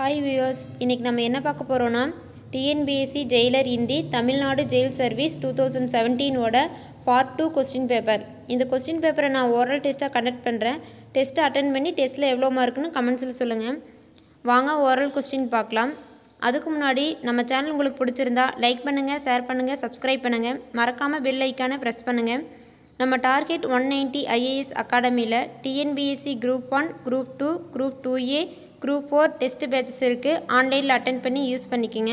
Hi viewers இன்றைக்கி நம்ம என்ன பார்க்க போகிறோன்னா TNPSC Jailer Hindi Tamil Nadu jail service two thousand செவன்டீனோட part two question paper இந்த கொஸ்டின் பேப்பரை நான் ஓரல் டெஸ்ட்டாக கண்டக்ட் பண்ணுறேன் டெஸ்ட்டை அட்டன் பண்ணி டெஸ்ட்டில் எவ்வளோ மார்க்குன்னு கமெண்ட்ஸில் சொல்லுங்கள் வாங்க ஓரல் கொஸ்டின் பார்க்கலாம். அதுக்கு முன்னாடி நம்ம சேனல் உங்களுக்கு பிடிச்சிருந்தா லைக் பண்ணுங்கள் ஷேர் பண்ணுங்கள் சப்ஸ்கிரைப் பண்ணுங்கள் மறக்காமல் பெல் ஐக்கானை ப்ரெஸ் பண்ணுங்கள் நம்ம டார்கெட் ஒன் நைன்ட்டி ஐஏஎஸ் அகாடமியில் TNPSC group one group two group two A group four test batches இருக்குது ஆன்லைனில் அட்டன் பண்ணி யூஸ் பண்ணிக்கோங்க.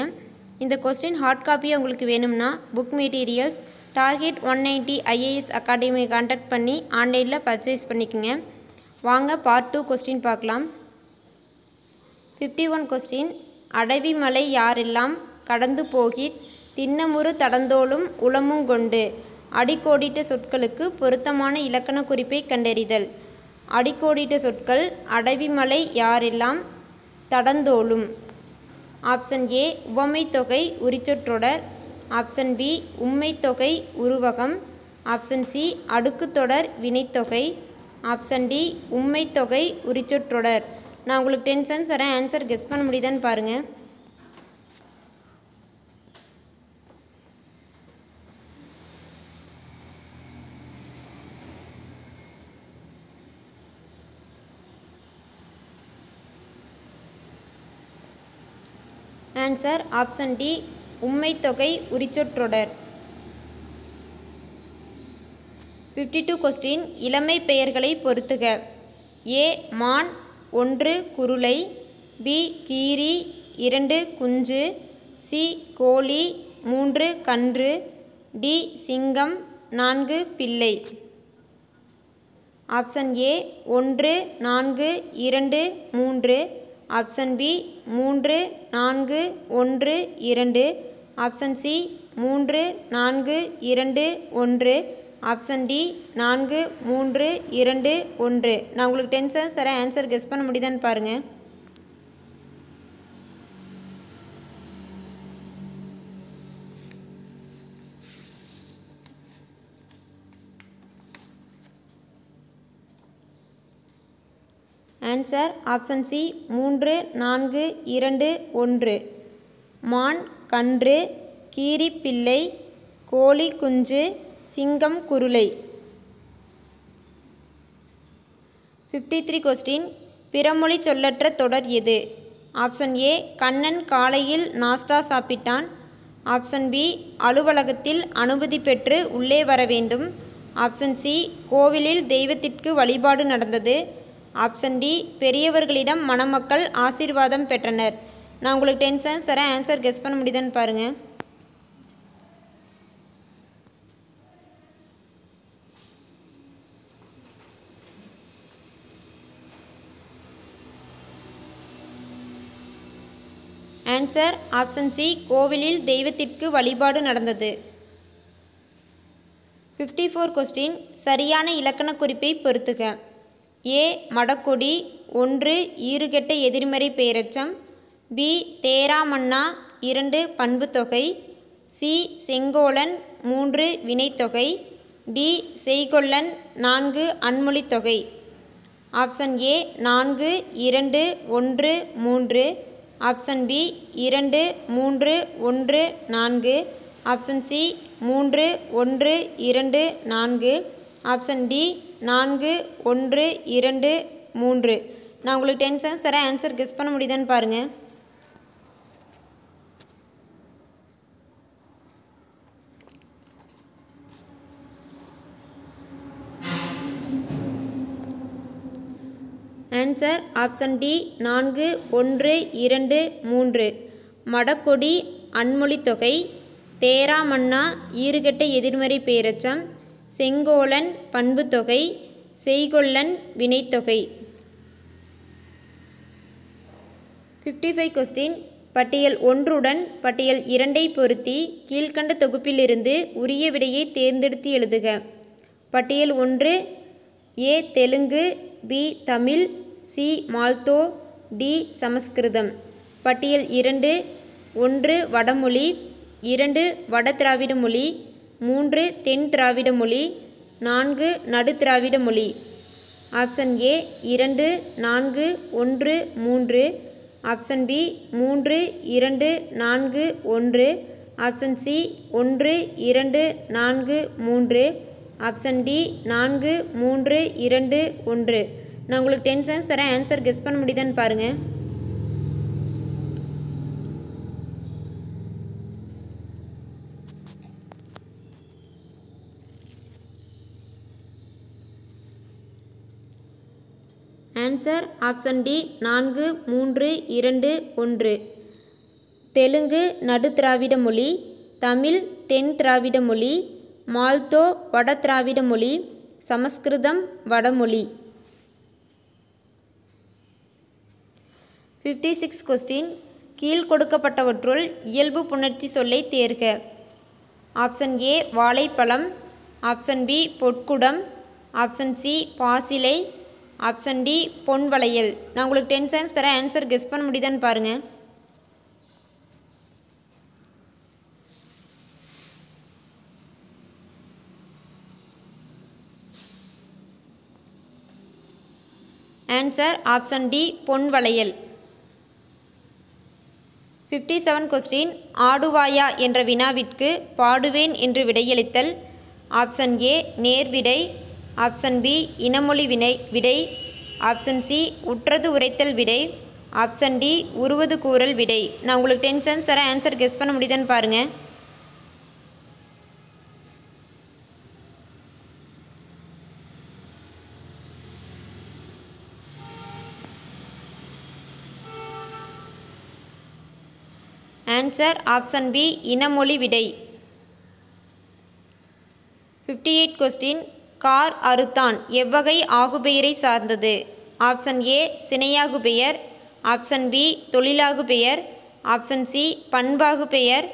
இந்த கொஸ்டின் ஹார்ட் காப்பி உங்களுக்கு வேணும்னா book materials target one ninety IAS academy contact பண்ணி ஆன்லைனில் பர்ச்சேஸ் பண்ணிக்கோங்க. வாங்க பார்ட் டூ கொஸ்டின் பார்க்கலாம். ஃபிஃப்டி ஒன் கொஸ்டின் அடவி மலை யாரெல்லாம் கடந்து போகி திண்ணமுறு தடந்தோளும் உளமும் கொண்டு அடிக்கோடிட்ட சொற்களுக்கு பொருத்தமான இலக்கண குறிப்பை கண்டறிதல். அடிக்கோடிட்ட சொற்கள் அடவிமலை யாரெல்லாம் தடந்தோளும்? ஆப்ஷன் ஏ உவமை தொகை உரிச்சொற்றொடர். ஆப்ஷன் பி உம்மைத்தொகை உருவகம். ஆப்ஷன் சி அடுக்குத்தொடர் வினைத்தொகை ஆப்ஷன் டி உம்மைத்தொகை தொகை உரிச்சொற்றொடர். நான் உங்களுக்கு டென் சென்ஸ் தரேன். ஆன்சர் கெஸ் பண்ண முடியுதான்னு பாருங்கள் ஆன்சர் ஆப்ஷன் டி உம்மைத்தொகை உரிச்சொற்றொடர். ஃபிஃப்டி டூ கொஸ்டின் இளமை பெயர்களை பொருத்துக ஏ மான் ஒன்று குருளை. பி கீரி இரண்டு குஞ்சு. சி கோழி மூன்று கன்று. டி சிங்கம் நான்கு பிள்ளை. ஆப்ஷன் ஏ ஒன்று நான்கு இரண்டு மூன்று. ஆப்ஷன் பி மூன்று நான்கு ஒன்று இரண்டு. ஆப்ஷன் சி மூன்று நான்கு இரண்டு ஒன்று. ஆப்ஷன் டி நான்கு மூன்று இரண்டு ஒன்று. நான் உங்களுக்கு டென் சென்ஸ் தரேன். ஆன்சர் கெஸ் பண்ண முடியுதான்னு பாருங்கள் ஆன்சர் ஆப்ஷன் சி மூன்று நான்கு இரண்டு ஒன்று. மான் கன்று கீரி பிள்ளை கோழி குஞ்சு சிங்கம் குருளை. ஃபிஃப்டி த்ரீ கொஸ்டின் பிறமொழி சொல்லற்ற தொடர் எது? ஆப்ஷன் ஏ கண்ணன் காலையில் நாஸ்டா சாப்பிட்டான். ஆப்ஷன் பி அலுவலகத்தில் அனுமதி பெற்று உள்ளே வர வேண்டும். ஆப்ஷன் சி கோவிலில் தெய்வத்திற்கு வழிபாடு நடந்தது. ஆப்ஷன் டி பெரியவர்களிடம் மணமக்கள் ஆசீர்வாதம் பெற்றனர். நான் உங்களுக்கு டென் செகண்ட்ஸ் தரேன். ஆன்சர் கெஸ் பண்ண முடியுதான்னு பாருங்கள் ஆன்சர் ஆப்ஷன் சி கோவிலில் தெய்வத்திற்கு வழிபாடு நடந்தது. ஃபிஃப்டி ஃபோர் கொஸ்டின் சரியான இலக்கண குறிப்பை பொறுத்துக. ஏ மடக்கொடி. ஒன்று ஈறுகெட்ட எதிர்மறை பெயரச்சம் பி தேராமண்ணா. இரண்டு பண்புத்தொகை. சி செங்கோலன். மூன்று வினைத்தொகை. டி செய்கொள்ளன். நான்கு அன்மொழித்தொகை ஆப்ஷன் ஏ நான்கு இரண்டு ஒன்று மூன்று. ஆப்ஷன் பி இரண்டு மூன்று ஒன்று நான்கு. ஆப்ஷன் சி மூன்று ஒன்று இரண்டு நான்கு. ஆப்ஷன் டி நான்கு ஒன்று இரண்டு மூன்று. நான் உங்களுக்கு டென் செகண்ட்ஸ் தரேன். ஆன்சர் கெஸ் பண்ண முடியுதான்னு பாருங்கள் ஆன்சர் ஆப்ஷன் டி நான்கு ஒன்று இரண்டு மூன்று. மடக்கொடி அன்மொழித்தொகை தேராமண்ணா ஈறுகெட்ட எதிர்மறை பேரச்சம் செங்கோலன் பண்புத்தொகை செய்கொள்ளன் வினைத்தொகை. ஃபிஃப்டி ஃபைவ் கொஸ்டின் பட்டியல் ஒன்றுடன் பட்டியல் இரண்டை பொருத்தி கீழ்கண்ட தொகுப்பிலிருந்து உரிய விடையை தேர்ந்தெடுத்து எழுதுக. பட்டியல் ஒன்று A Telugu B Tamil C Malto D Sanskrit. பட்டியல் இரண்டு ஒன்று வடமொழி இரண்டு வட திராவிட மொழி மூன்று தென் திராவிட மொழி நான்கு நடு திராவிட மொழி. ஆப்ஷன் ஏ இரண்டு நான்கு ஒன்று மூன்று. ஆப்ஷன் பி மூன்று இரண்டு நான்கு ஒன்று. ஆப்ஷன் சி ஒன்று இரண்டு நான்கு மூன்று. ஆப்ஷன் டி நான்கு மூன்று இரண்டு ஒன்று. நான் உங்களுக்கு டென் சென்ஸ் தரேன். ஆன்சர் கெஸ் பண்ண முடியுதான்னு பாருங்கள் ஆன்சர் ஆப்ஷன் டி நான்கு மூன்று இரண்டு ஒன்று. தெலுங்கு நடு திராவிட மொழி. தமிழ் தென் திராவிட மொழி. மால்தோ வட திராவிட மொழி. சமஸ்கிருதம் வடமொழி ஃபிஃப்டி சிக்ஸ் கொஸ்டின் கீழ் கொடுக்கப்பட்டவற்றுள் இயல்பு புணர்ச்சி சொல்லை தேர்க. ஆப்ஷன் ஏ வாழைப்பழம். ஆப்ஷன் பி பொற்குடம். ஆப்ஷன் சி பாசிலை. ஆப்ஷன் டி பொன் வளையல். நான் உங்களுக்கு டென் சென்ஸ் தரேன் ஆன்சர் கெஸ் பண்ண முடியுதான்னு பாருங்கள் ஆன்சர் ஆப்ஷன் டி பொன் வளையல். ஃபிஃப்டி செவன் கொஸ்டின் ஆடுவாயா என்ற வினாவிற்கு பாடுவேன் என்று விடையளித்தல். ஆப்ஷன் ஏ நேர்விடை. ஆப்ஷன் பி இனமொழி வினை விடை. ஆப்ஷன் சி உற்றது உரைத்தல் விடை. ஆப்ஷன் டி உருவது கூறல் விடை. நான் உங்களுக்கு டென் சென்ஸ் தரேன். ஆன்சர் கெஸ் பண்ண முடியுதான்னு பாருங்கள் ஆன்சர் ஆப்ஷன் பி இனமொழி விடை. ஃபிஃப்டி எயிட் கொஸ்டின் கார் அறுத்தான். எவ்வகை ஆகுபெயரை சார்ந்தது? ஆப்ஷன் ஏ சினையாகு பெயர் ஆப்ஷன் பி தொழிலாகு பெயர் ஆப்ஷன் சி பண்பாகு பெயர்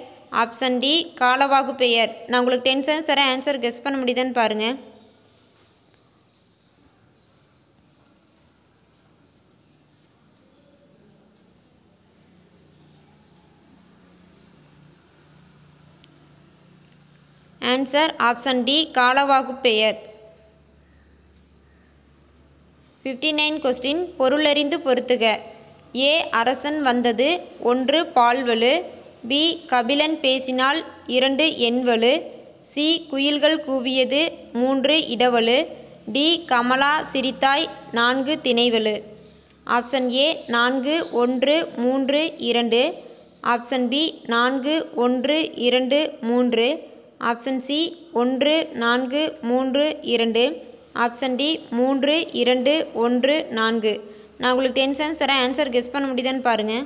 ஆப்ஷன் டி காலவாகு பெயர் நான் உங்களுக்கு டென் சென்ஸ் தரேன் ஆன்சர் கெஸ் பண்ண முடியுதான்னு பாருங்கள் ஆன்சர் ஆப்ஷன் டி காலவாகு பெயர் ஃபிஃப்டி நைன் கொஸ்டின் பொருளறிந்து பொறுத்துக. ஏ அரசன் வந்தது. ஒன்று பால்வலு பி கபிலன் பேசினால் இரண்டு எண்வலு சி குயில்கள் கூவியது. மூன்று இடவலு டி கமலா சிரித்தாய். நான்கு திணைவலு ஆப்ஷன் ஏ நான்கு ஒன்று மூன்று இரண்டு. ஆப்ஷன் பி நான்கு ஒன்று இரண்டு மூன்று. ஆப்ஷன் சி ஒன்று நான்கு மூன்று இரண்டு. ஆப்ஷன் டி மூன்று இரண்டு ஒன்று நான்கு. நான் உங்களுக்கு டென் சென்ஸ் தரேன். ஆன்சர் கெஸ் பண்ண முடியுதான்னு பாருங்கள்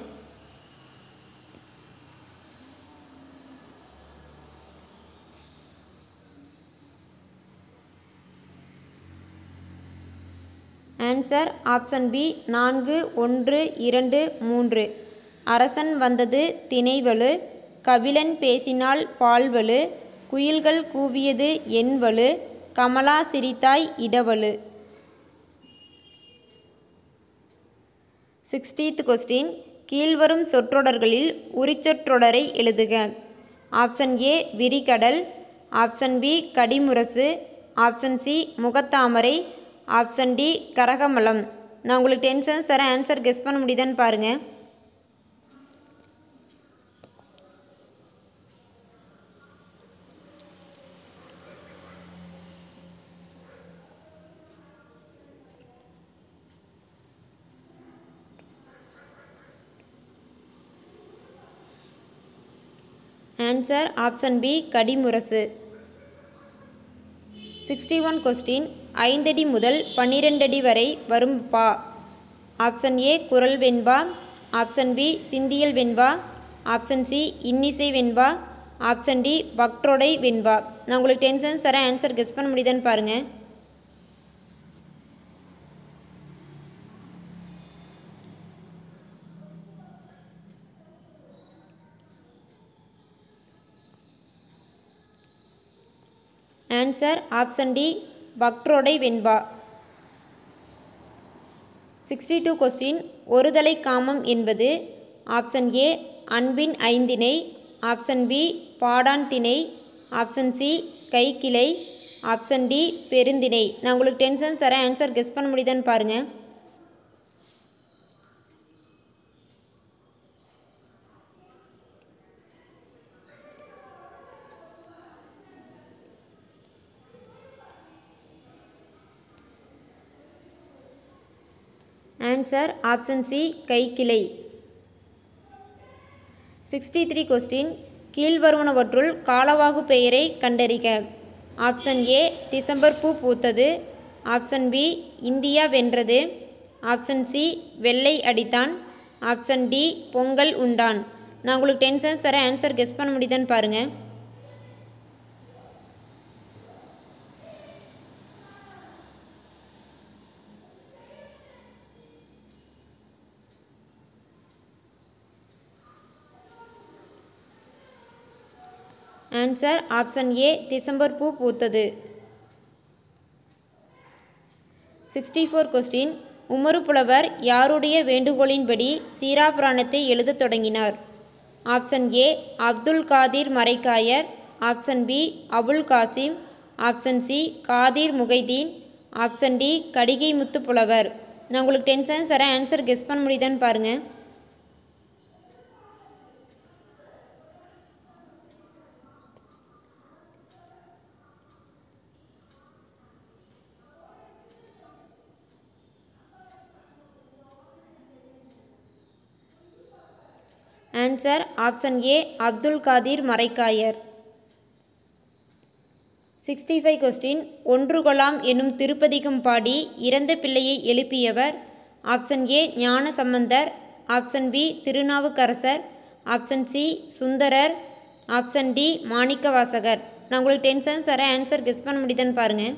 ஆன்சர் ஆப்ஷன் பி நான்கு ஒன்று இரண்டு மூன்று. அரசன் வந்தது திணைவலு கபிலன் பேசினால் பால்வலு குயில்கள் கூவியது எண்வலு கமலா சிரித்தாய் இடவலு. சிக்ஸ்டீத் கொஸ்டின் கீழ்வரும் சொற்றொடர்களில் உரிச்சொற்றொடரை எழுதுக. ஆப்ஷன் ஏ விரிகடல். ஆப்ஷன் பி கடிமுரசு. ஆப்ஷன் சி முகத்தாமரை. ஆப்ஷன் டி கரகமலம். நான் உங்களுக்கு டென்ஷன்ஸ் தரேன். ஆன்சர் கெஸ் பண்ண முடியுதான்னு பாருங்கள் ஆன்சர் ஆப்ஷன் பி கடிமுரசு. சிக்ஸ்டி ஒன் கொஸ்டின் ஐந்தடி முதல் பன்னிரெண்டடி வரை வரும் பா. ஆப்ஷன் ஏ குரல் வெண்பா. ஆப்ஷன் பி சிந்தியல் வெண்பா. ஆப்ஷன் சி இன்னிசை வெண்பா. ஆப்ஷன் டி பக்ட்ரோடை வெண்பா. நான் உங்களுக்கு டென்ஷன்ஸ் தரேன் ஆன்சர் கெஸ் பண்ண முடியுதான்னு பாருங்கள் ஆன்சர் ஆப்ஷன் டி பக்ட்ரோடை வெண்பா. சிக்ஸ்டி டூ கொஸ்டின் ஒருதலை காமம் என்பது ஆப்ஷன் ஏ அன்பின் ஐந்திணை ஆப்ஷன் பி பாடான் திணை ஆப்ஷன் சி கைக்கிளை ஆப்ஷன் டி பெருந்திணை. நான் உங்களுக்கு டென்ஷன் தரேன் ஆன்சர் கெஸ் பண்ண முடியுதான்னு பாருங்கள் ஆன்சர் ஆப்ஷன் சி கைக்கிளை சிக்ஸ்டி த்ரீ கொஸ்டின் கீழ்வருவனவற்றுள் காலவாகு பெயரை கண்டறிக. ஆப்ஷன் ஏ டிசம்பர் பூ பூத்தது. ஆப்ஷன் பி இந்தியா வென்றது. ஆப்ஷன் சி வெள்ளை அடித்தான். ஆப்ஷன் டி பொங்கல் உண்டான். நான் உங்களுக்கு டென் சென்ஸ் தரேன். ஆன்சர் கெஸ் பண்ண முடியுதான்னு பாருங்கள் ஆன்சர் ஆப்ஷன் ஏ டிசம்பர் பூ பூத்தது. சிக்ஸ்டி ஃபோர் கொஸ்டின் உமரு புலவர் யாருடைய வேண்டுகோளின்படி சீரா புராணத்தை எழுதத் தொடங்கினார்? Option A Abdul Kadir Marakkayar option B Abul Kasim. Option C Kadir Muhaideen. Option D Kadigai Muthu Pulavar. நான் உங்களுக்கு டென்ஷன் சென்ஸ் தரேன். ஆன்சர் கெஸ் பண்ண முடியுதான்னு பாருங்கள் answer option A Abdul Kadir Marakkayar sixty five question. ஒன்று கொலாம் என்னும் திருப்பதிகம் பாடி இறந்த பிள்ளையை எழுப்பியவர். Option A Gnana Sambandar option B Thirunavukkarasar. Option C Sundarar. Option D Manikkavasagar. நான் உங்களுக்கு டென் சென்ஸ் ஆன்சர் கெஸ் பண்ண முடியுதுன்னு பாருங்கள்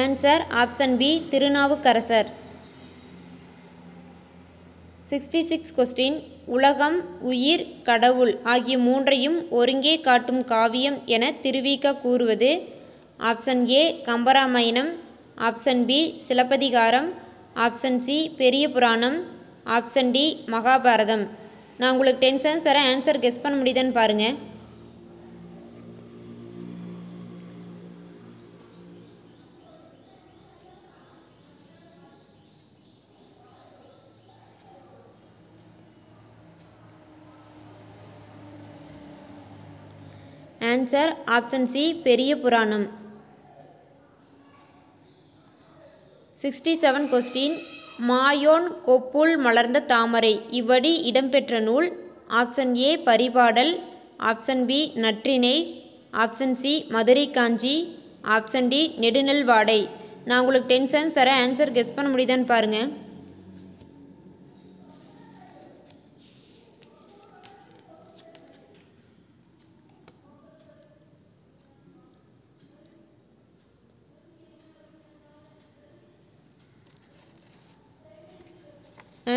answer option B Thirunavukkarasar sixty six question உலகம் உயிர் கடவுள் ஆகிய மூன்றையும் ஒருங்கே காட்டும் காவியம் என திருவிக கூறுவது. Option A Kambaramayanam. Option B Silappathikaram. Option C Periya Puranam. Option D Mahabharatam. நான் உங்களுக்கு டென்ஷன் சென்ஸ் தரேன். ஆன்சர் கெஸ் பண்ண முடியுதான்னு பாருங்கள் answer option C Periya Puranam. Sixty seven question Mayon கொப்புள் மலர்ந்த தாமரை. இவ்வடி இடம்பெற்ற நூல். Option A Paripadal. Option B Natrinai. Option C Madurai Kanchi. Option D Nedunal Vaadai. நான் உங்களுக்கு டென் சென்ஸ் தரேன். ஆன்சர் கெஸ் பண்ண முடியுதான்னு பாருங்கள்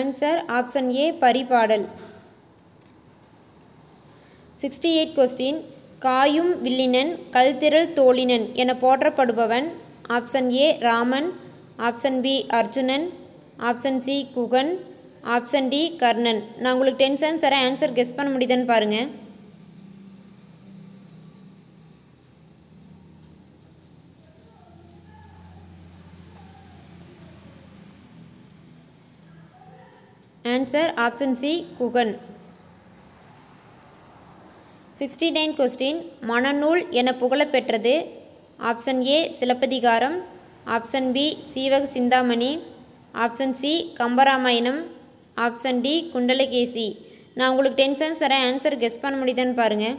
answer option A Paripadal. Sixty eight question காயும் வில்லினன் கல்திரள் தோழினன் என போற்றப்படுபவன் option A Raman option B Arjunan option C Guhan option D Karnan. நான் உங்களுக்கு டென்ஷன் சென்ஸ் ஆன்சர் கெஸ் பண்ண முடியுதுன்னு பாருங்கள் answer option C Guhan sixty nine question மனநூல் என புகழப்பெற்றது option A Silappathikaram. Option B Seevaka Chintamani. Option C Kambaramayanam. Option D Kundalakesi. நான் உங்களுக்கு tensions தரேன். Answer guess பண்ண முடியுதான்னு பாருங்கள்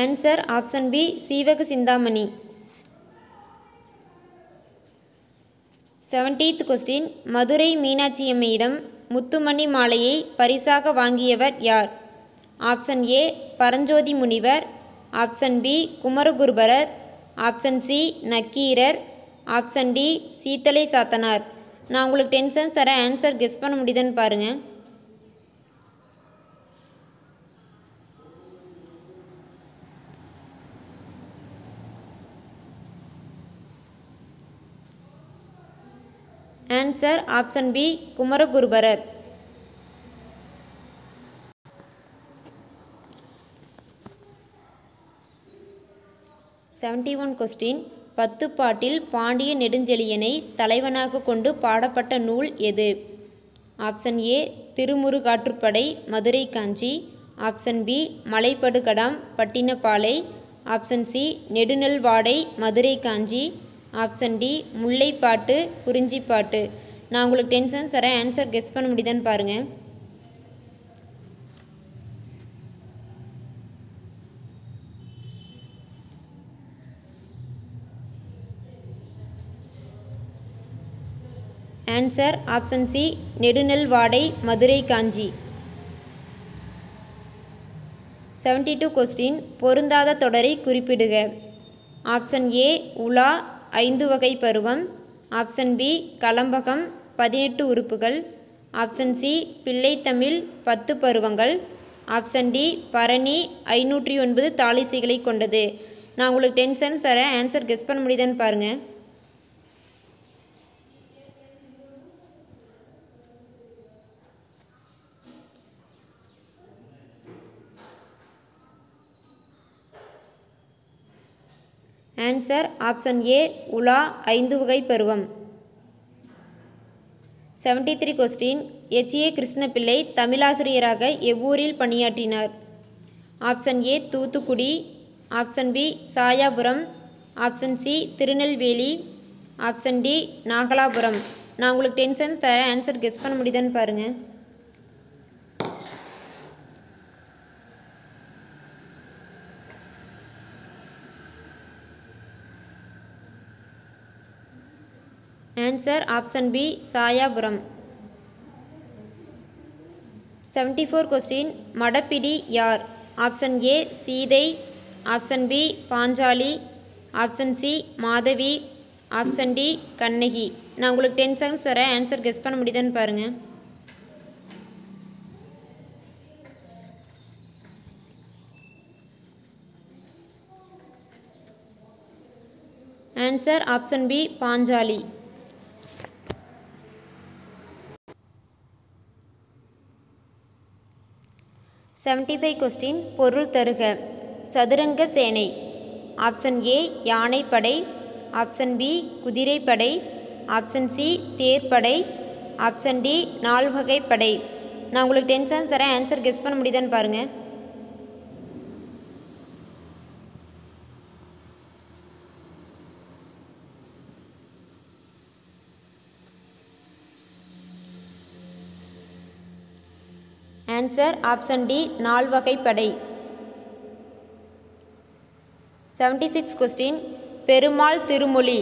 answer option B Seevaka Chintamani seventieth question Madurai மீனாட்சியம்மையிடம் முத்துமணி மாலையை பரிசாக வாங்கியவர் யார் option A Paranjothi Munivar option B Kumaraguruparar option C Nakkeerar option D Seethalai Sathanar நான் உங்களுக்கு டென்ஷன் சென்ஸ் தரேன். ஆன்சர் கெஸ் பண்ண முடியுதுன்னு பாருங்கள் answer option B Kumaraguruparar seventy one question பத்து பாட்டில் பாண்டிய நெடுஞ்செழியனை தலைவனாக கொண்டு பாடப்பட்ட நூல் எது? Option A Thirumurugatruppadai Madurai Kanchi option B Malaipadukadam Pattinappalai. Option C Nedunalvadai Madurai Kanchi option D Mullaippattu Kurinjippattu. நான் உங்களுக்கு டென்ஷன்ஸ் தரேன் ஆன்சர் கெஸ் பண்ண முடியுதான்னு பாருங்கள் answer option C Nedunal Vaadai Madurai Kanchi. Seventy two question பொருந்தாத தொடரை குறிப்பிடுக. Option A உலா ஐந்து வகை பருவம். ஆப்ஷன் பி கலம்பகம் பதினெட்டு உறுப்புகள். ஆப்ஷன் சி பிள்ளைத்தமிழ் பத்து பருவங்கள். ஆப்ஷன் டி பரணி ஐநூற்றி ஒன்பது தாளிசைகளை கொண்டது. நான் உங்களுக்கு டென் சென்ஸ் தரேன். ஆன்சர் கெஸ் பண்ண முடியுதான்னு பாருங்கள் ஆன்சர் ஆப்ஷன் ஏ உலா ஐந்து வகை பருவம். Seventy three question H A Krishnapillai தமிழாசிரியராக எவ்வூரில் பணியாற்றினார்? Option A Thoothukudi. Option B Sayapuram. Option C Tirunelveli. Option D Nagalapuram. நான் உங்களுக்கு டென்ஷன்ஸ் தரேன். ஆன்சர் கெஸ் பண்ண முடியுதான்னு பாருங்கள் answer option B Sayapuram seventy four question மடப்பிடி யார் option A Sita option B Panchali option C Madhavi option D Kannagi நான் உங்களுக்கு ten seconds தரேன். ஆன்சர் கெஸ் பண்ண முடியுதான்னு பாருங்கள் answer option B Panchali seventy five question பொருள் தருக. சதுரங்க சேனை. ஆப்ஷன் ஏ யானைப்படை. ஆப்ஷன் பி குதிரைப்படை. ஆப்ஷன் சி தேர்ப்படை. ஆப்ஷன் டி நால்வகைப்படை. நான் உங்களுக்கு டென் சான்ஸ் தரேன் ஆன்சர் கெஸ் பண்ண முடியுதான்னு பாருங்கள் ஆன்சர் ஆப்ஷன் டி நால்வகை படை. Seventy six question Perumal Thirumozhi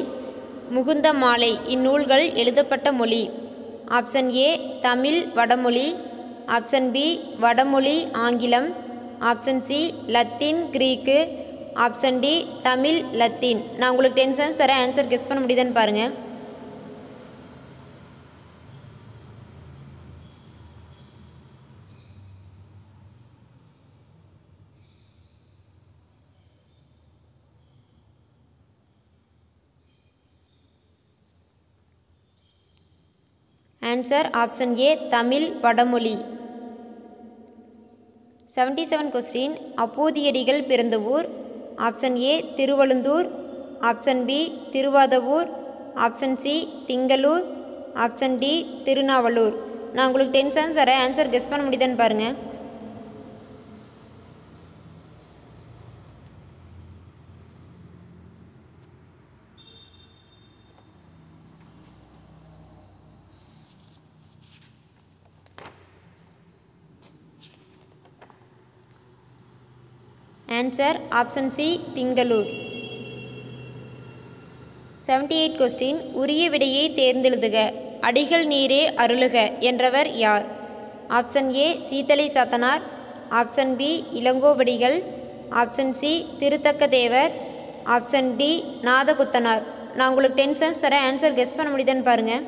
Mukunda Malai இந்நூல்கள் எழுதப்பட்ட மொழி? ஆப்ஷன் ஏ தமிழ் வடமொழி. ஆப்ஷன் பி வடமொழி ஆங்கிலம். Option C Latin Greek option D Tamil Latin நான் உங்களுக்கு டென் சென்ஸ் தரேன். ஆன்சர் கெஸ் பண்ண முடியுதுன்னு பாருங்கள் ஆன்சர் ஆப்ஷன் ஏ தமிழ் வடமொழி. செவன்டி செவன் கொஸ்டின் அப்போதியடிகள் பிறந்த ஊர் option A Thiruvazhunthur option B Thiruvathavur. Option C Thingalur. Option D Thirunavalur. நான் உங்களுக்கு டென் சான்ஸ் தரேன். ஆன்சர் கெஸ் பண்ண முடியுதான்னு பாருங்கள் answer option C Thingalur seventy eight question உரிய விடையை தேர்ந்தெழுதுக. அடிகள் நீரே அருளுக என்றவர் யார்? Option A Seethalai Sathanar. Option B Ilangovadigal. Option C Thiruthakka Thevar option D Nathakuthanar. நான் உங்களுக்கு டென் சென்ஸ் தரேன். ஆன்சர் கெஸ் பண்ண முடியுதுன்னு பாருங்கள்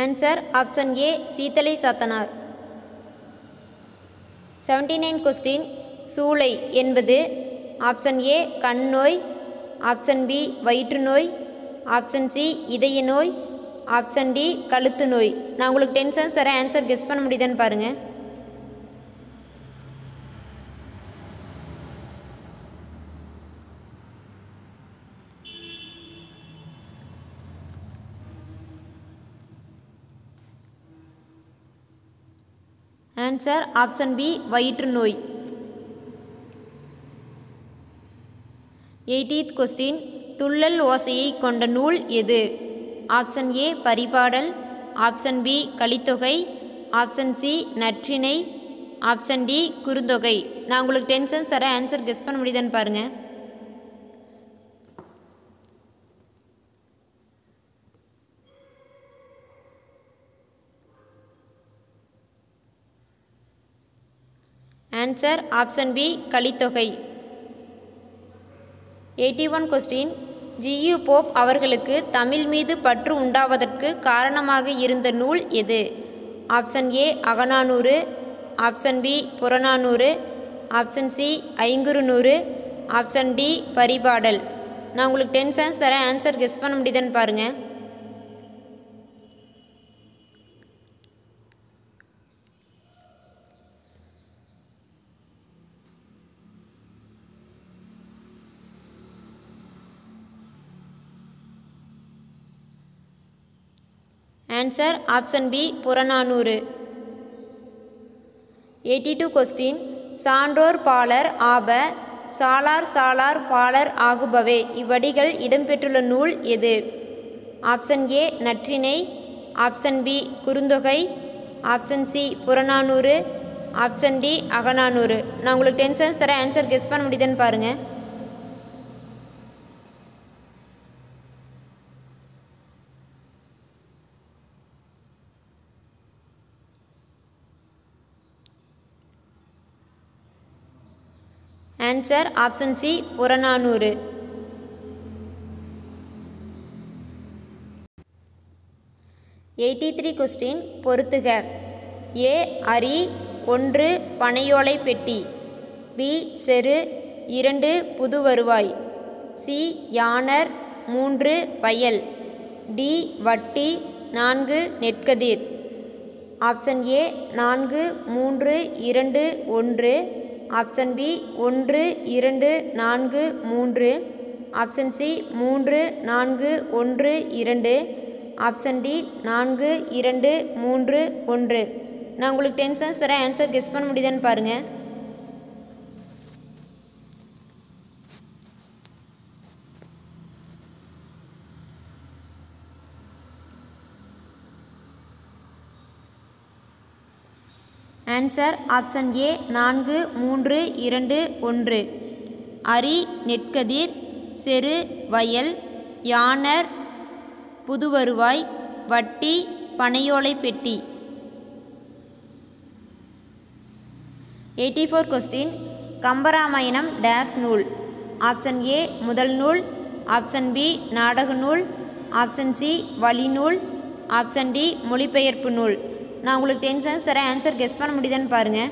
answer option A Seethalai Sathanar. Seventy nine question சூளை என்பது ஆப்ஷன் ஏ கண் நோய் ஆப்ஷன் பி வயிற்று நோய் ஆப்ஷன் சி இதய நோய் ஆப்ஷன் டி கழுத்து நோய் நான் உங்களுக்கு டென்ஷன்ஸ் தரேன் ஆன்சர் கெஸ் பண்ண முடியுதான்னு பாருங்கள் ஆன்சர் ஆப்ஷன் பி வயிற்று நோய். எயிட்டீத் கொஸ்டின் துள்ளல் ஓசையை கொண்ட நூல் எது? Option A Paripadal. Option B Kalithogai. Option C Natrinai. Option D Kurunthogai. நான் உங்களுக்கு டென்ஷன் தர ஆன்சர் கெஸ் பண்ண முடியுதான்னு பாருங்கள் answer option B Kalithogai. Eighty one question G U Pope அவர்களுக்கு தமிழ் மீது பற்று உண்டாவதற்கு காரணமாக இருந்த நூல் எது? Option A Agananuru. Option B Purananuru. Option C Ainkurunuru. Option D Paripadal. நான் உங்களுக்கு டென் சான்ஸ் தரேன். ஆன்சர் கெஸ் பண்ண முடியுதுன்னு பாருங்கள் answer option B Purananuru. Eighty two question சான்றோர் பாலர் ஆப சாலார் சாலார் பாலர் ஆகுபவே. இவ்வடிகள் இடம்பெற்றுள்ள நூல் எது? Option A Natrinai option B Kurunthogai. Option C Purananuru. Option D Akananuru. நான் உங்களுக்கு டென்ஷன்ஸ் தரேன். ஆன்சர் கெஸ் பண்ண முடியுதுன்னு பாருங்கள் answer option C Purananuru. Eighty three question பொருத்துக ஏ அரி. ஒன்று பனையோலை பெட்டி. பி செரு. இரண்டு புது வருவாய். சி யானர். மூன்று வயல். டி வட்டி. நான்கு நெற்கதிர். ஆப்ஷன் ஏ நான்கு மூன்று இரண்டு ஒன்று. ஆப்ஷன் பி ஒன்று இரண்டு நான்கு மூன்று. ஆப்ஷன் சி மூன்று நான்கு ஒன்று இரண்டு. ஆப்ஷன் டி நான்கு இரண்டு மூன்று ஒன்று. நான் உங்களுக்கு டென்ஷன்ஸ் தரேன். ஆன்சர் கெஸ் பண்ண முடியுதான்னு பாருங்கள் ஆன்சர் ஆப்ஷன் ஏ நான்கு மூன்று இரண்டு ஒன்று. அரி நெற்கதிர் செரு வயல் யானர் புதுவருவாய் வட்டி பனையோலை பெட்டி. Eighty four question Kambaramayanam dash நூல். ஆப்ஷன் ஏ முதல் நூல். ஆப்ஷன் பி நாடக நூல். ஆப்ஷன் சி வழி நூல். ஆப்ஷன் டி மொழிபெயர்ப்பு நூல். நான் உங்களுக்கு டென் செகண்ட்ஸ் தரேன். ஆன்சர் கெஸ் பண்ண முடியுதான்னு பாருங்கள்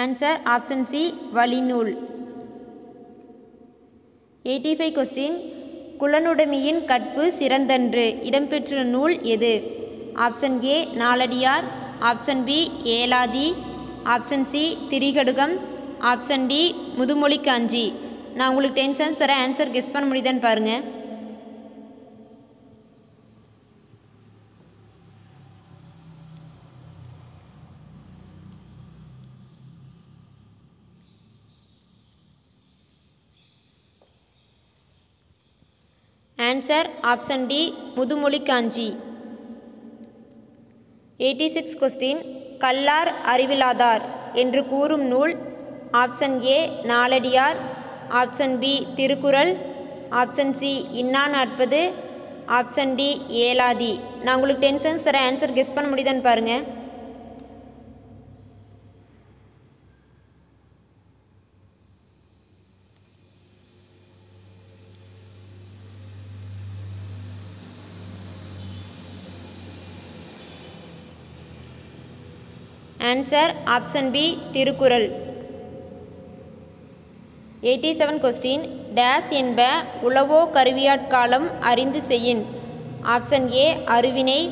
ஆன்சர் ஆப்ஷன் சி வலிநூல் எயிட்டி ஃபைவ் கொஸ்டின் குலனுடைமையின் கற்பு சிறந்தன்று. இடம்பெற்ற நூல் எது? Option A Naladiyar option B Elathi. Option C Thirikadugam. Option D Muthumozhi Kanchi நான் உங்களுக்கு டென் சென்ஸ் தரேன். ஆன்சர் கெஸ் பண்ண முடியுதான்னு பாருங்கள் answer option D Muthumozhi Kanchi eighty six question கல்லார் அறிவிலாதார் என்று கூறும் நூல் option A Naladiyar option B Thirukkural option C Inna Narpathu option D Elathi நான் உங்களுக்கு டென்ஷன்ஸ் தர தரேன் ஆன்சர் கெஸ் பண்ண முடியுதான்னு பாருங்கள் answer option B Thirukkural eighty seven question dash என்ப உளவோ கருவியாட்காலம் அறிந்து செய்யின். ஆப்ஷன் ஏ அருவினை.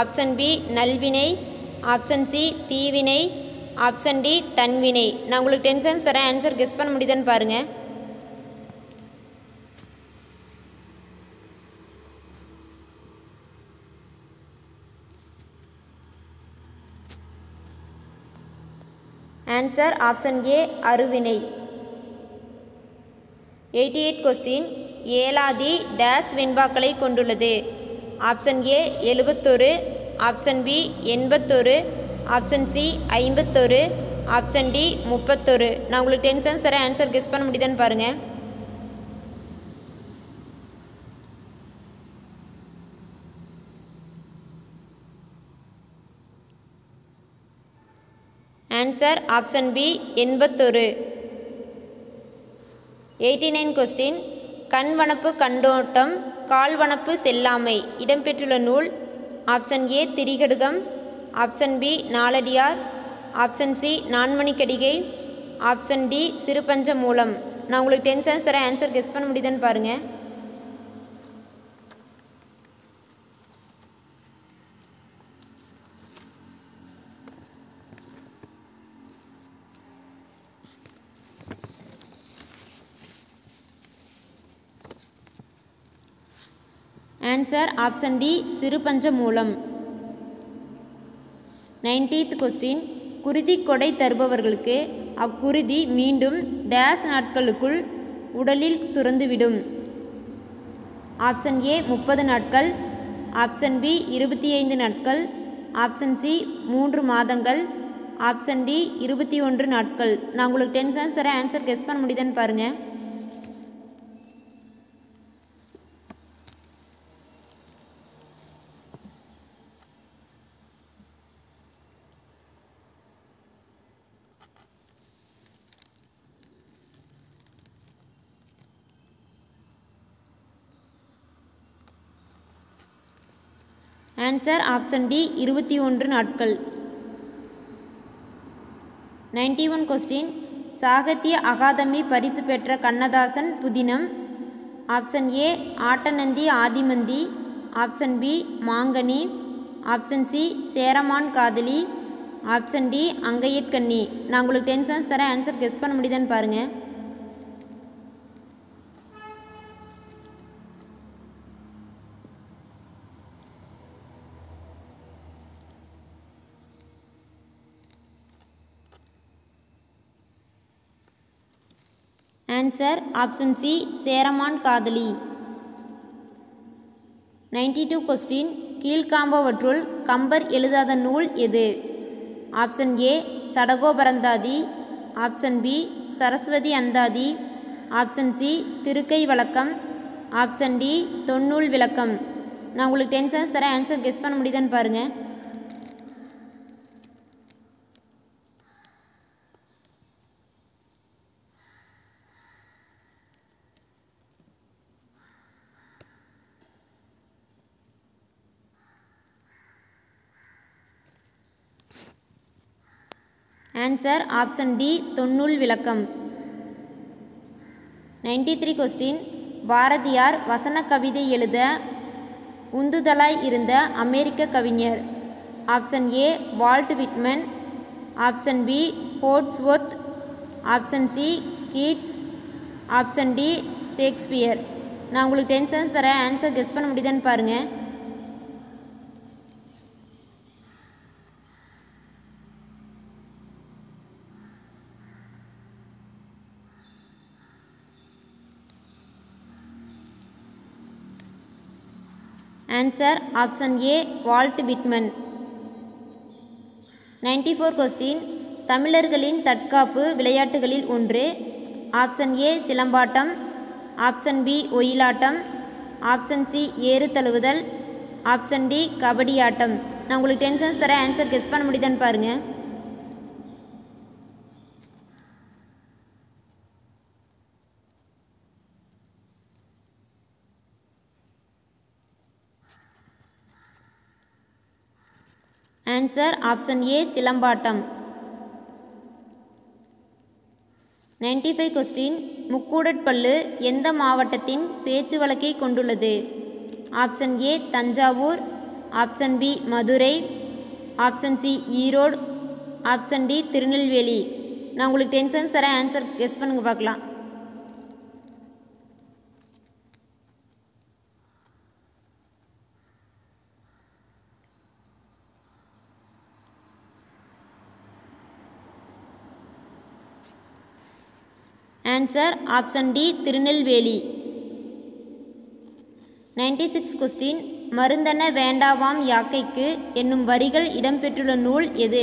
ஆப்ஷன் பி நல்வினை. ஆப்ஷன் சி தீவினை. ஆப்ஷன் டி தன்வினை. நான் உங்களுக்கு டென்ஷன்ஸ் தரேன். ஆன்சர் கெஸ் பண்ண முடியுதுன்னு பாருங்கள் answer option A அருவினை eighty eight question Elathi dash வெண்பாக்களை கொண்டுள்ளது. ஆப்ஷன் ஏ எழுபத்தொரு. ஆப்ஷன் பி எண்பத்தொரு. ஆப்ஷன் சி ஐம்பத்தொரு. ஆப்ஷன் டி முப்பத்தொரு. நான் உங்களுக்கு டென்ஷன் தரேன். ஆன்சர் கெஸ் பண்ண முடியுதான்னு பாருங்கள் ஆன்சர் ஆப்ஷன் பி எண்பத்தொரு. எயிட்டி நைன் கொஸ்டின் கண்வனப்பு கண்டோட்டம் கால்வனப்பு செல்லாமை. இடம்பெற்றுள்ள நூல் option A Thirikadugam. Option B Naladiyar. Option C Nanmanikkadigai. Option D Sirupancha Moolam நான் உங்களுக்கு டென் சான்ஸ் தரேன். ஆன்சர் கெஸ் பண்ண முடியுதுன்னு பாருங்கள் ஆன்சர் ஆப்ஷன் டி சிறுபஞ்ச மூலம் நைன்டீத் கொஸ்டின் குருதி கொடை தருபவர்களுக்கு அக்குருதி மீண்டும் டேஸ் நாட்களுக்குள் உடலில் சுரந்துவிடும். ஆப்ஷன் ஏ முப்பது நாட்கள். ஆப்ஷன் பி இருபத்தி ஐந்து நாட்கள். ஆப்ஷன் சி மூன்று மாதங்கள். ஆப்ஷன் டி இருபத்தி ஒன்று நாட்கள். நான் உங்களுக்கு டென் ஆன்சரை ஆன்சர் கெஸ் பண்ண முடியுதுன்னு பாருங்கள் ஆன்சர் ஆப்ஷன் டி இருபத்தி ஒன்று நாட்கள். Ninety one question Sahitya Akademi பரிசு பெற்ற கண்ணதாசன் புதினம். Option A Attanathi Athimanthi. Option B Mangani. Option C Cheraman Kadhali. Option D Angayarkanni நான் உங்களுக்கு டென் சான்ஸ் தரேன். ஆன்சர் கெஸ் பண்ண முடியுதான்னு பாருங்கள் answer option C Cheraman Kadhali. Ninety two question கீழ்காம்பவற்றுள் Kambar எழுதாத நூல் எது? Option A Sadagoparanthathi. Option B Saraswathi Anthathi. Option C Thirukkai Vazhakkam. Option D Thonnool விளக்கம். நான் உங்களுக்கு டென்ஷன்ஸ் தரேன். ஆன்சர் கெஸ் பண்ண முடியுதான்னு பாருங்கள் ஆன்சர் ஆப்ஷன் டி தொன்னூல் விளக்கம். நைன்டி த்ரீ கொஸ்டின் பாரதியார் வசன கவிதை எழுத உந்துதலாய் இருந்த அமெரிக்க கவிஞர். Option A Walt Whitman. Option B Wordsworth option C Keats. Option D Shakespeare. நான் உங்களுக்கு டென்ஷன்ஸ் தரேன். ஆன்சர் கெஸ் பண்ண முடியுதான்னு பாருங்கள் answer option A Walt Whitman. Ninety four question தமிழர்களின் தற்காப்பு விளையாட்டுகளில் ஒன்று. Option A Silambattam. Option B Oyilattam. Option C ஏறு தழுவுதல். ஆப்ஷன் டி கபடி ஆட்டம் நான் உங்களுக்கு டென்ஷன்ஸ் தரேன் ஆன்சர் கெஸ் பண்ண முடியுதான்னு பாருங்கள் answer option A Silambattam. Ninety five question Mukkoodarpallu எந்த மாவட்டத்தின் பேச்சு வழக்கை கொண்டுள்ளது? Option A Thanjavur. Option B Madurai. Option C Erode. Option D Tirunelveli. நான் உங்களுக்கு டென்ஷன்ஸ் தரேன். ஆன்சர் கெஸ் பண்ணுங்க பார்க்கலாம். Answer option D Tirunelveli. Ninety six question மருந்தன வேண்டாவாம் யாக்கைக்கு என்னும் வரிகள் இடம்பெற்றுள்ள நூல் எது?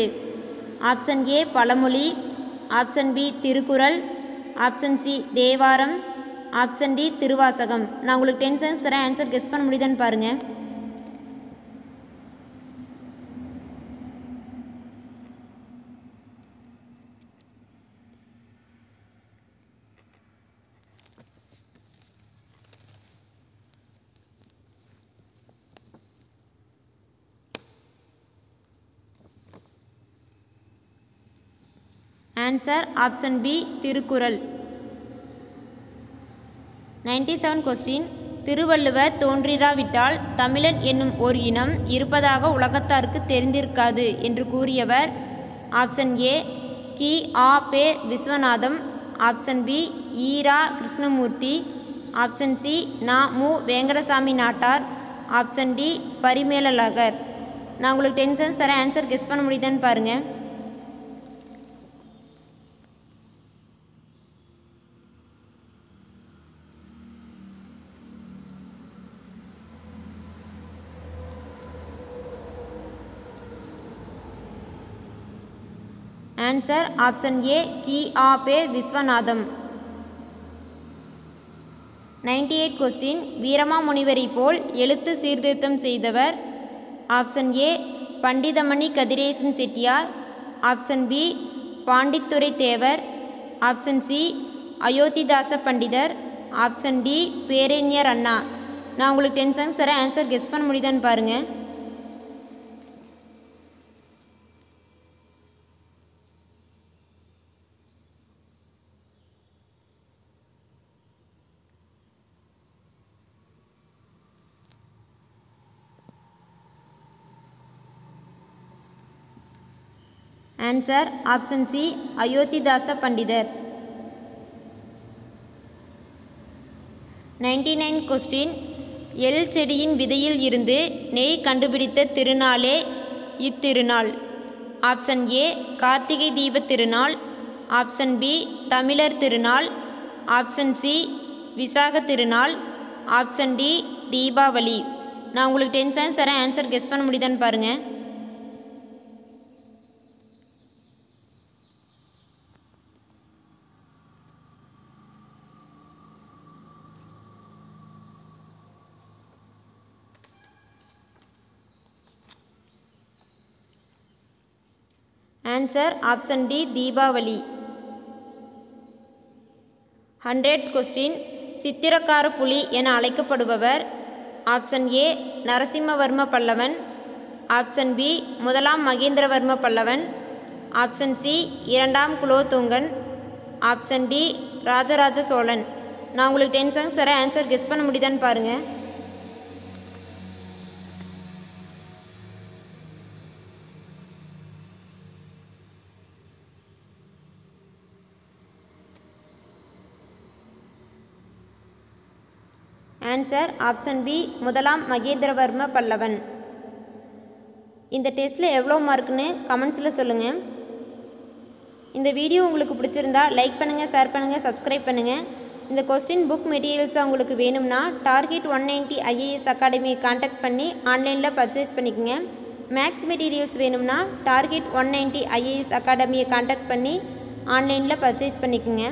Option A Pazhamozhi. Option B Thirukkural. Option C Thevaram. Option D Thiruvasagam. நான் உங்களுக்கு டென்ஷன்ஸ் தரேன். ஆன்சர் கெஸ் பண்ண முடியுதான்னு பாருங்கள் answer option B Thirukkural. Ninety seven question Thiruvalluvar தோன்றிராவிட்டால் தமிழன் என்னும் ஓர் இனம் இருப்பதாக உலகத்தாருக்கு தெரிந்திருக்காது என்று கூறியவர். Option A Ki A Pe Viswanatham. Option B Ira Krishnamurthy. Option C Na Mu Venkatasamy Nattar. Option D Parimelazhagar. நான் உங்களுக்கு டென்ஷன்ஸ் தரேன். ஆன்சர் கெஸ் பண்ண முடியுதான்னு பாருங்கள் answer option A Ki A Pe Viswanatham ninety eight question வீரமாமுனிவரை போல் எழுத்து சீர்திருத்தம் செய்தவர். Option A Panditamani Kathiresan Chettiar option B Pandithurai Thevar option C Ayothidasa Pandithar option D பேரறிஞர் அண்ணா நான் உங்களுக்கு டென்ஷன்ஸ் தரேன். ஆன்சர் கெஸ் பண்ண முடியுதான்னு பாருங்கள் ஆன்சர் ஆப்ஷன் சி அயோத்திதாச பண்டிதர். நைன்டி நைன் கொஸ்டின் எல் செடியின் விதையில் இருந்து நெய் கண்டுபிடித்த திருநாளே இத்திருநாள். ஆப்ஷன் ஏ கார்த்திகை தீபத் திருநாள். ஆப்ஷன் பி தமிழர் திருநாள். Option C Visaka Thirunal. Option D Deepavali. நான் உங்களுக்கு டென் செகண்ட்ஸ் தரேன். ஆன்சர் கெஸ் பண்ண முடியுதான்னு பாருங்கள் answer option D Deepavali hundred question Chitrakara புலி என அழைக்கப்படுபவர். Option A Narasimhavarma Pallavan option B முதலாம் மகேந்திரவர்ம பல்லவன் ஆப்ஷன் சி இரண்டாம் குலோத்துங்கன் ஆப்ஷன் டி ராஜராஜ சோழன் நான் உங்களுக்கு டென் செகண்ட்ஸ் தரேன். ஆன்சர் கெஸ் பண்ண முடியுதான்னு பாருங்கள் ஆன்சர் ஆப்ஷன் பி முதலாம் மகேந்திரவர்ம பல்லவன். இந்த டெஸ்ட்டில் எவ்வளோ மார்க்குன்னு கமெண்ட்ஸில் சொல்லுங்கள் இந்த வீடியோ உங்களுக்கு பிடிச்சிருந்தா லைக் பண்ணுங்கள் ஷேர் பண்ணுங்கள் சப்ஸ்கிரைப் பண்ணுங்கள் இந்த கொஸ்டின் புக் மெட்டீரியல்ஸாக உங்களுக்கு வேணும்னா டார்கெட் ஒன் நைன்ட்டி ஐஏஎஸ் அகாடமியை காண்டாக்ட் பண்ணி ஆன்லைனில் பர்ச்சேஸ் பண்ணிக்கோங்க. மேக்ஸ் மெட்டீரியல்ஸ் வேணும்னா டார்கெட் ஒன் நைன்ட்டி ஐஏஎஸ் அகாடமியை காண்டாக்ட் பண்ணி ஆன்லைனில் பர்ச்சேஸ் பண்ணிக்கோங்க.